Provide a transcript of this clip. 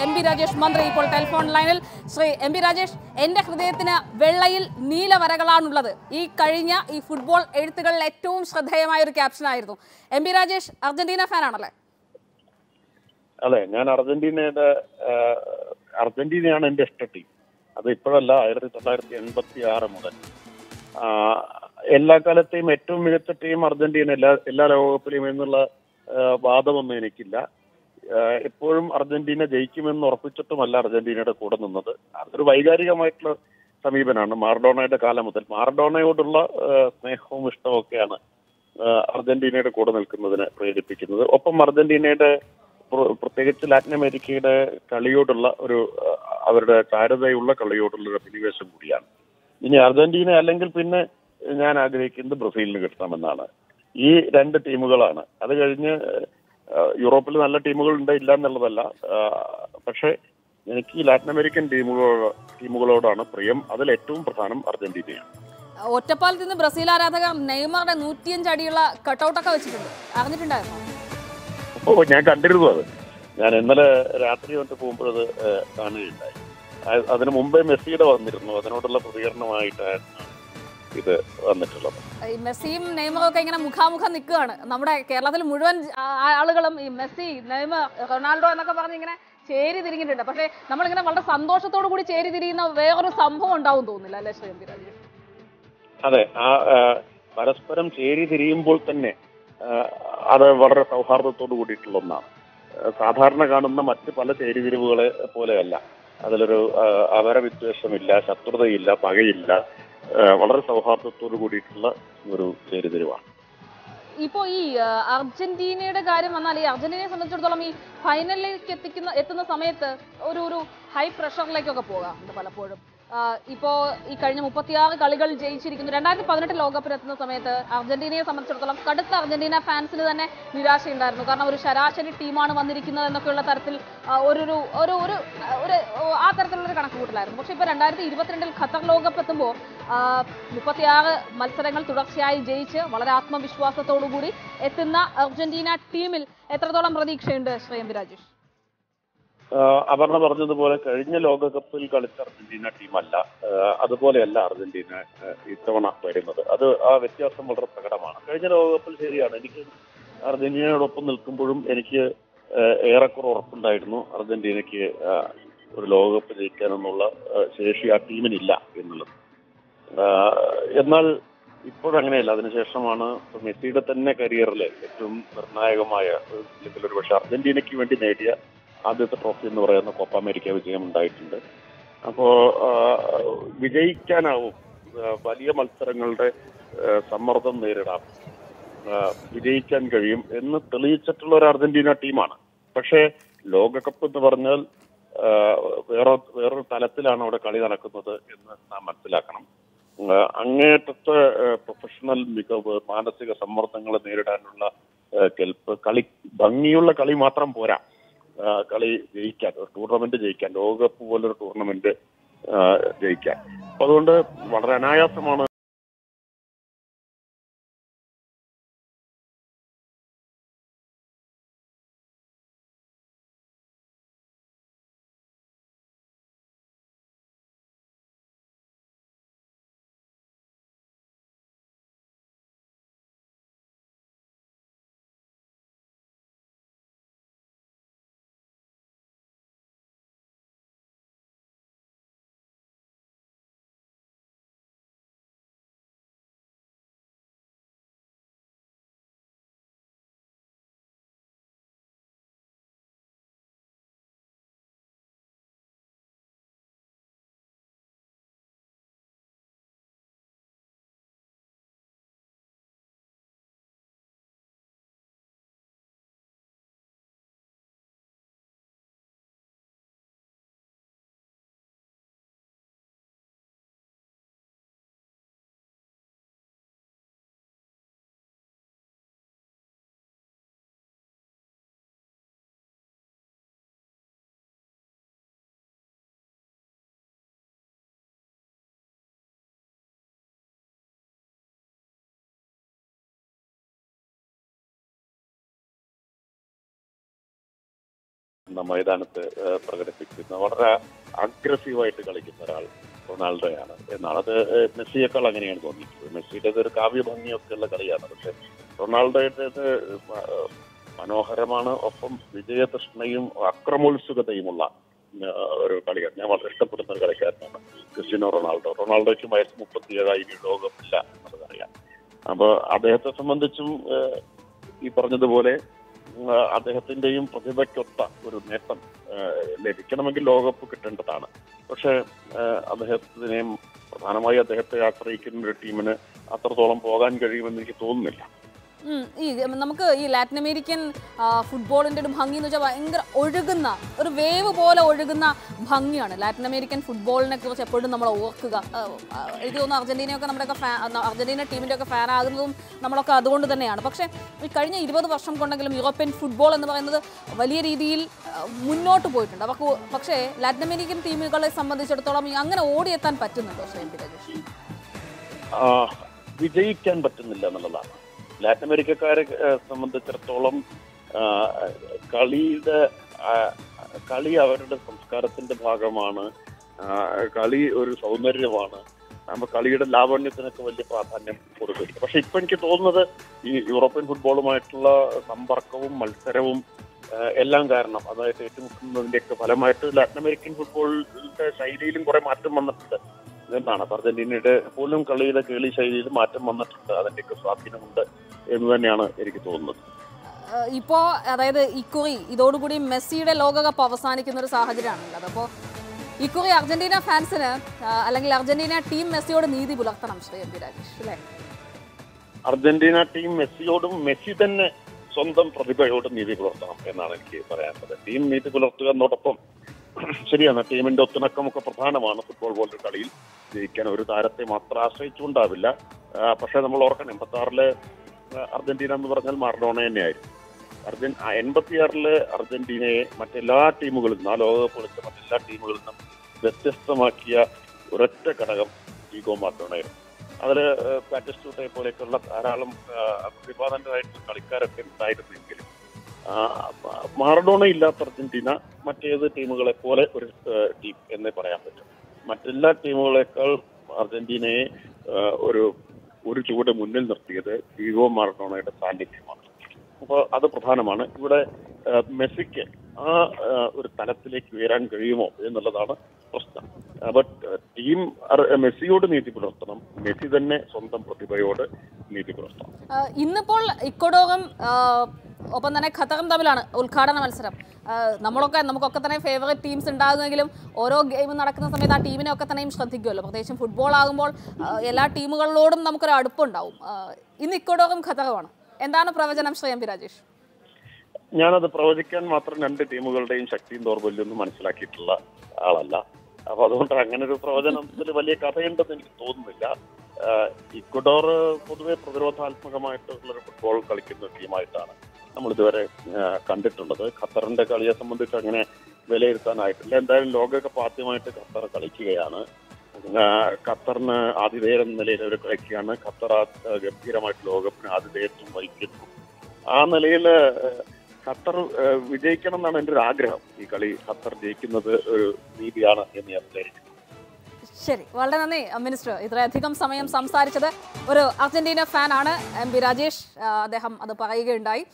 M P Rajesh മന്ത്രി ഇപ്പോൾ telephone ലൈനിൽ. ശ്രീ എം പി രാജേഷ് എന്റെ ഹൃദയത്തിന് വെള്ളയിൽ നീലവരകളാണുള്ളത് ഈ കഴിഞ്ഞ ഈ ഫുട്ബോൾ എഴുത്തുകളിൽ ഏറ്റവും ശ്രദ്ധേയമായ ഒരു ക്യാപ്ഷൻ ആയിരുന്നു. എം പി രാജേഷ് അർജന്റീന ഫാനാണല്ലേ അതെ ഞാൻ അർജന്റീനയുടെ അർജന്റീനയാണ് എന്റെ ഇഷ്ട ടീം അത് ഇപ്പോഴല്ല ആയിരത്തി തൊള്ളായിരത്തി എൺപത്തി ആറ് മുതൽ എല്ലാ കാലത്തെയും ഏറ്റവും മികച്ച ടീം അർജന്റീന. എല്ലാ എല്ലാ ലോകകപ്പിലെയും എന്നുള്ള വാദമൊന്നും എനിക്കില്ല. എപ്പോഴും അർജന്റീന ജയിക്കുമെന്ന് ഉറപ്പിച്ചിട്ടുമല്ല അർജന്റീനയുടെ കൂടെ നിന്നത്. അതൊരു വൈകാരികമായിട്ടുള്ള സമീപനമാണ്. മാർഡോണയുടെ കാലം മുതൽ മാർഡോണയോടുള്ള സ്നേഹവും ഇഷ്ടവും ഒക്കെയാണ് അർജന്റീനയുടെ കൂടെ നിൽക്കുന്നതിന് പ്രേരിപ്പിക്കുന്നത്. ഒപ്പം അർജന്റീനയുടെ പ്രത്യേകിച്ച് ലാറ്റിൻ അമേരിക്കയുടെ കളിയോടുള്ള ഒരു അവരുടെ ചാരുതയുള്ള കളിയോടുള്ള ഒരു അഭിനിവേശം കൂടിയാണ്. ഇനി അർജന്റീന അല്ലെങ്കിൽ പിന്നെ ഞാൻ ആഗ്രഹിക്കുന്നത് ബ്രസീലിന് കിട്ടണമെന്നാണ്. ഈ രണ്ട് ടീമുകളാണ്. അത് കഴിഞ്ഞ് യൂറോപ്പിൽ നല്ല ടീമുകൾ ഉണ്ട് ഇല്ല എന്നുള്ളതല്ല. പക്ഷേ എനിക്ക് ലാറ്റിൻ അമേരിക്കൻ ടീമുകളോട് ടീമുകളോടാണ് പ്രിയം. അതിൽ ഏറ്റവും പ്രധാനം അർജന്റീനയാണ്. ഒറ്റപ്പാലത്ത് നിന്ന് ബ്രസീൽ ആരാധകർ നെയ്മറുടെ നൂറ്റിയഞ്ച് അടിയുള്ള കട്ടൗട്ടൊക്കെ വെച്ചിട്ടുണ്ട്. അറിഞ്ഞിട്ടുണ്ടായിരുന്നു? ഓ ഞാൻ കണ്ടിരുന്നു അത്. ഞാൻ ഇന്നലെ രാത്രി വന്നിട്ട് പോകുമ്പോഴത് കാണുകയുണ്ടായി. അതിന് മുമ്പേ മെസ്സിയുടെ വന്നിരുന്നു. അതിനോടുള്ള പ്രതികരണമായിട്ടായിരുന്നു. ഇത് വന്നിട്ടുള്ളത്. ഈ മെസ്സിയും നെയ്മറും ഒക്കെ ഇങ്ങനെ മുഖാമുഖം നിൽക്കുകയാണ്. നമ്മുടെ കേരളത്തിൽ മുഴുവൻ ആളുകളും ഈ മെസ്സി നെയ്മർ റൊണാൾഡോ എന്നൊക്കെ പറഞ്ഞ് ഇങ്ങനെ ചേരി തിരിഞ്ഞിട്ടുണ്ട്. പക്ഷേ നമ്മളിങ്ങനെ വളരെ സന്തോഷത്തോടു കൂടി ചേരി തിരിയുന്ന വേറൊരു സംഭവം ഉണ്ടാവും തോന്നുന്നില്ല അല്ലേ ശ്രീ രാജേഷ്? അതെ ആ പരസ്പരം ചേരി തിരിയുമ്പോൾ തന്നെ അത് വളരെ സൗഹാർദ്ദത്തോട് കൂടിയിട്ടുള്ള ഒന്നാണ്. സാധാരണ കാണുന്ന മറ്റ് പല ചേരിതിരിവുകളെ പോലെയല്ല. അതിലൊരു അവരവിദ്വേഷമില്ല ശത്രുതയില്ല പകയില്ല വളരെ സൗഹാർദ്ദത്തോട് കൂടിയിട്ടുള്ള ഒരു ചേരുതിരിവാണ് ഇപ്പോ ഈ അർജന്റീനയുടെ കാര്യം വന്നാൽ ഈ അർജന്റീനയെ സംബന്ധിച്ചിടത്തോളം ഈ ഫൈനലിലേക്ക് എത്തിക്കുന്ന എത്തുന്ന സമയത്ത് ഒരു ഒരു ഹൈ പ്രഷറിലേക്കൊക്കെ പോകാറുണ്ട് പലപ്പോഴും. ഇപ്പോ ഈ കഴിഞ്ഞ മുപ്പത്തിയാറ് കളികൾ ജയിച്ചിരിക്കുന്നു. രണ്ടായിരത്തി പതിനെട്ട് ലോകകപ്പിൽ എത്തുന്ന സമയത്ത് അർജന്റീനയെ സംബന്ധിച്ചിടത്തോളം കടുത്ത അർജന്റീന ഫാൻസിന് തന്നെ നിരാശയുണ്ടായിരുന്നു. കാരണം ഒരു ശരാശരി ടീമാണ് വന്നിരിക്കുന്നത് എന്നൊക്കെയുള്ള തരത്തിൽ ഒരു ഒരു ഒരു ഒരു ആ തരത്തിലുള്ള ഒരു കണക്കുകൂട്ടലായിരുന്നു. പക്ഷെ ഇപ്പോൾ രണ്ടായിരത്തി ഇരുപത്തിരണ്ടിൽ ഖത്തർ ലോകകപ്പ് എത്തുമ്പോൾ മുപ്പത്തിയാറ് മത്സരങ്ങൾ തുടർച്ചയായി ജയിച്ച് വളരെ ആത്മവിശ്വാസത്തോടു കൂടി എത്തുന്ന അർജന്റീന ടീമിൽ എത്രത്തോളം പ്രതീക്ഷയുണ്ട് ശ്രീ എം രാജേഷ്? അപർണ പറഞ്ഞതുപോലെ കഴിഞ്ഞ ലോകകപ്പിൽ കളിച്ച അർജന്റീന ടീമല്ല അതുപോലെയല്ല അർജന്റീന ഇത്തവണ വരുന്നത്. അത് ആ വ്യത്യാസം വളരെ പ്രകടമാണ്. കഴിഞ്ഞ ലോകകപ്പിൽ ശരിയാണ്. എനിക്ക് അർജന്റീനയോടൊപ്പം നിൽക്കുമ്പോഴും എനിക്ക് ഏറെക്കുറെ ഉറപ്പുണ്ടായിരുന്നു അർജന്റീനയ്ക്ക് ഒരു ലോകകപ്പ് ജയിക്കാനെന്നുള്ള ശേഷി ആ ടീമിനില്ല എന്നുള്ളത്. എന്നാൽ ഇപ്പോഴങ്ങനെയല്ല. അതിനുശേഷമാണ് മെസ്സിയുടെ തന്നെ കരിയറിലെ ഏറ്റവും നിർണായകമായ ഒരു പക്ഷേ അർജന്റീനയ്ക്ക് വേണ്ടി നേടിയ ആദ്യത്തെ ട്രോഫി എന്ന് പറയുന്ന കോപ്പ അമേരിക്ക വിജയം ഉണ്ടായിട്ടുണ്ട്. അപ്പോ വിജയിക്കാനാവും വലിയ മത്സരങ്ങളുടെ സമ്മർദ്ദം നേരിടാം വിജയിക്കാൻ കഴിയും എന്ന് തെളിയിച്ചിട്ടുള്ള ഒരു അർജന്റീന ടീമാണ്. പക്ഷേ ലോകകപ്പ് എന്ന് പറഞ്ഞാൽ വേറെ വേറൊരു തലത്തിലാണ് അവിടെ കളി നടക്കുന്നത് എന്ന് നാം മനസ്സിലാക്കണം. അങ്ങേറ്റത്തെ പ്രൊഫഷണൽ മികവ് മാനസിക സമ്മർദ്ദങ്ങളെ നേരിടാനുള്ള കെൽപ്പ് കളി ഭംഗിയുള്ള കളി മാത്രം പോരാ. കളി ജയിക്കാൻ ഒരു ടൂർണമെന്റ് ജയിക്കാൻ ലോകകപ്പ് പോലൊരു ടൂർണമെന്റ് ജയിക്കാൻ. അപ്പൊ അതുകൊണ്ട് വളരെ അനായാസമാണ് മൈതാനത്ത് പ്രകടിപ്പിക്കുന്ന വളരെ അഗ്രസീവായിട്ട് കളിക്കുന്ന ഒരാൾ റൊണാൾഡോയാണ് എന്നാണ്. അത് മെസ്സിയേക്കാൾ അങ്ങനെയാണ് തോന്നിയിട്ടുള്ളത്. മെസ്സിയുടെ ഒരു കാവ്യഭംഗിയൊക്കെ ഉള്ള കളിയാണ്. പക്ഷെ റൊണാൾഡോയുടേത് ഏഹ്, മനോഹരമാണ്. ഒപ്പം വിജയതൃഷ്ണയും അക്രമോത്സുകതയുമുള്ള ഒരു കളിയാണ്. ഞാൻ വളരെ ഇഷ്ടപ്പെടുന്ന ഒരു കളിക്കാരനാണ് ക്രിസ്റ്റിനോ റൊണാൾഡോ. റൊണാൾഡോയ്ക്ക് വയസ്സ് മുപ്പത്തിയേഴായി ലോകമില്ല എന്നുള്ളതറിയാം. അപ്പൊ അദ്ദേഹത്തെ സംബന്ധിച്ചും ഈ പറഞ്ഞതുപോലെ അദ്ദേഹത്തിന്റെയും പ്രതിഭയ്ക്കൊത്ത ഒരു നേട്ടം ലഭിക്കണമെങ്കിൽ ലോകകപ്പ് കിട്ടേണ്ടതാണ്. പക്ഷെ അദ്ദേഹത്തിനെയും പ്രധാനമായി അദ്ദേഹത്തെ ആശ്രയിക്കുന്ന ഒരു ടീമിന് അത്രത്തോളം പോകാൻ കഴിയുമെന്ന് എനിക്ക് തോന്നുന്നില്ല. ഈ നമുക്ക് ഈ ലാറ്റിൻ അമേരിക്കൻ ഫുട്ബോളിന്റെ ഒരു ഭംഗി എന്ന് വെച്ചാൽ ഭയങ്കര ഒഴുകുന്ന ഒരു വേവ് പോലെ ഒഴുകുന്ന ഭംഗിയാണ് ലാറ്റിൻ അമേരിക്കൻ ഫുട്ബോളിനെ കുറിച്ച് എപ്പോഴും നമ്മൾ ഓർക്കുക. എനിക്ക് തോന്നുന്നു അർജന്റീനയൊക്കെ നമ്മുടെയൊക്കെ ഫാ ഒക്കെ ഫാൻ ആകുന്നതും നമ്മളൊക്കെ അതുകൊണ്ട് തന്നെയാണ്. പക്ഷേ ഈ കഴിഞ്ഞ ഇരുപത് വർഷം കൊണ്ടെങ്കിലും യൂറോപ്യൻ ഫുട്ബോൾ എന്ന് പറയുന്നത് വലിയ രീതിയിൽ മുന്നോട്ട് പോയിട്ടുണ്ട്. അവർക്ക് പക്ഷേ ലാറ്റിൻ അമേരിക്കൻ ടീമുകളെ സംബന്ധിച്ചിടത്തോളം അങ്ങനെ ഓടിയെത്താൻ പറ്റുന്നുണ്ടോ ശ്രീ വിജയിക്കാൻ പറ്റുന്നില്ല എന്നുള്ളതാണ്. ലാറ്റിൻ അമേരിക്കക്കാരെ സംബന്ധിച്ചിടത്തോളം കളിയുടെ കളി അവരുടെ സംസ്കാരത്തിന്റെ ഭാഗമാണ്. കളി ഒരു സൗന്ദര്യമാണ്. നമ്മൾ കളിയുടെ ലാവണ്യത്തിനൊക്കെ വലിയ പ്രാധാന്യം കൊടുക്കില്ല പക്ഷെ ഇപ്പൊ എനിക്ക് തോന്നുന്നത് ഈ യൂറോപ്യൻ ഫുട്ബോളുമായിട്ടുള്ള സമ്പർക്കവും മത്സരവും എല്ലാം കാരണം അതായത് ഏറ്റുമുട്ടുന്നതിന്റെയൊക്കെ ഫലമായിട്ട് ലാറ്റിൻ അമേരിക്കൻ ഫുട്ബോളിന്റെ ശൈലിയിലും കുറെ മാറ്റം വന്നിട്ടുണ്ട്. എന്നാണ്. അപ്പൊ അർജന്റീനയുടെ പോലും കളിയുടെ കേളി ശൈലിയിൽ മാറ്റം വന്നിട്ടുണ്ട്. അതിന്റെയൊക്കെ സ്വാധീനമുണ്ട് എന്ന് തന്നെയാണ് എനിക്ക് തോന്നുന്നത്. ഇപ്പോ അതായത് ഇക്കുറി ഇതോടുകൂടി മെസ്സിയുടെ ലോകകപ്പ് അവസാനിക്കുന്ന ഒരു സാഹചര്യമാണല്ലോ അപ്പോൾ ഇക്കുറി അർജന്റീന ഫാൻസിന് അല്ലെങ്കിൽ അർജന്റീന ടീം മെസ്സിയോട് നീതി പുലർത്തണം ശ്രീ എം പി രാജേഷ് അല്ലേ? അർജന്റീന ടീം മെസ്സിയോടും മെസ്സി തന്നെ സ്വന്തം പ്രതിഭയോടും നീതി പുലർത്തണം എന്നാണ് എനിക്ക് പറയാനുള്ളത്. ടീം നീതി പുലർത്തുക എന്നോടൊപ്പം ശരിയാണ്. ടീമിന്റെ ഒത്തിണക്കമൊക്കെ പ്രധാനമാണ് ഫുട്ബോൾ പോലൊരു കളിയിൽ. ജയിക്കാൻ ഒരു താരത്തെ മാത്രം ആശ്രയിച്ചുകൊണ്ടാവില്ല. പക്ഷെ നമ്മൾ ഓർക്കണം എൺപത്തി അർജന്റീന എന്ന് പറഞ്ഞാൽ മാർഡോണ തന്നെയായിരുന്നു. അർജൻ എൺപത്തിയാറിൽ അർജന്റീനയെ മറ്റെല്ലാ ടീമുകളിൽ നിന്നും ആ ലോകകപ്പ് കളിച്ച മറ്റെല്ലാ ടീമുകളിൽ നിന്നും വ്യത്യസ്തമാക്കിയ ഒരൊറ്റ ഘടകം ഈഗോ മാർഡോണയായിരുന്നു. അതിൽ പാറ്റസ്റ്റൂട്ടെ പോലെയൊക്കെയുള്ള ധാരാളം പ്രതിപാദനരായിട്ടുള്ള കളിക്കാരൊക്കെ ഉണ്ടായിരുന്നെങ്കിലും മാറഡോണ ഇല്ലാത്ത അർജന്റീന മറ്റേത് ടീമുകളെ പോലെ ഒരു ടീം എന്നേ പറയാൻ പറ്റും. മറ്റെല്ലാ ടീമുകളെക്കാൾ അർജന്റീനയെ ഒരു ഒരു ചുവട് മുന്നിൽ നിർത്തിയത് ഈഗോ മാറഡോണയുടെ സാന്നിധ്യമാണ്. അപ്പോൾ അത് പ്രധാനമാണ്. ഇവിടെ മെസ്സിക്ക് ആ ഒരു തലത്തിലേക്ക് ഉയരാൻ കഴിയുമോ എന്നുള്ളതാണ് പ്രശ്നം. ബട്ട് ടീം മെസ്സിയോട് നീതി പുലർത്തണം. മെസ്സി തന്നെ സ്വന്തം പ്രതിഭയോട് നീതി പുലർത്തണം. ഇന്നിപ്പോൾ ആഹ് ഒപ്പം തന്നെ ഖത്തറും തമ്മിലാണ് ഉദ്ഘാടന മത്സരം. നമ്മളൊക്കെ നമുക്കൊക്കെ തന്നെ ഫേവറേറ്റ് ടീംസ് ഉണ്ടാകുമെങ്കിലും ഓരോ ഗെയിം നടക്കുന്ന സമയത്ത് ആ ടീമിനെ ഒക്കെ തന്നെയും ശ്രദ്ധിക്കുമല്ലോ. പ്രത്യേകിച്ചും ഫുട്ബോൾ ആകുമ്പോൾ എല്ലാ ടീമുകളിലോടും നമുക്കൊരു അടുപ്പുണ്ടാവും. ഇന്ന് ഇക്കോടോറും ഖത്തറുമാണ്. എന്താണ് പ്രവചനം ശ്രീ എം പി രാജേഷ്? ഞാനത് പ്രവചിക്കാൻ മാത്രം രണ്ട് ടീമുകളുടെയും ശക്തിയും ദൗർബല്യമൊന്നും മനസ്സിലാക്കിയിട്ടുള്ള ആളല്ല. അപ്പൊ അതുകൊണ്ട് അങ്ങനെ ഒരു പ്രവചനത്തിൽ വലിയ കഥയുണ്ടെന്ന് എനിക്ക് തോന്നുന്നില്ല. ഇക്വഡോർ പൊതുവെ പ്രതിരോധാത്മകമായിട്ടുള്ള ഒരു ഫുട്ബോൾ കളിക്കുന്ന ടീമായിട്ടാണ് നമ്മൾ ഇതുവരെ കണ്ടിട്ടുള്ളത്. ഖത്തറിന്റെ കളിയെ സംബന്ധിച്ച് അങ്ങനെ വിലയിരുത്താനായിട്ടില്ല. എന്തായാലും ലോകകപ്പ് ആദ്യമായിട്ട് ഖത്തർ കളിക്കുകയാണ്. ഖത്തറിന് ആതിഥേയർ എന്ന നിലയിൽ അവർ കളിക്കുകയാണ്. ഖത്തർ ഗംഭീരമായിട്ട് ലോകകപ്പിന് ആതിഥേയത്വം വഹിക്കുന്നു. ആ നിലയിൽ ഖത്തർ വിജയിക്കണം എന്നാണ് എന്റെ ഒരു ആഗ്രഹം. ഈ കളി ഖത്തർ ജയിക്കുന്നത് ഒരു രീതിയാണ് എന്ന് ഞാൻ വിചാരിക്കുന്നു. ശരി. വളരെ നന്ദി മിനിസ്റ്റർ. ഇത്രയധികം സമയം സംസാരിച്ചത് ഒരു അർജന്റീന ഫാനാണ് എം ബി രാജേഷ്. അദ്ദേഹം അത് പറയുകയുണ്ടായി.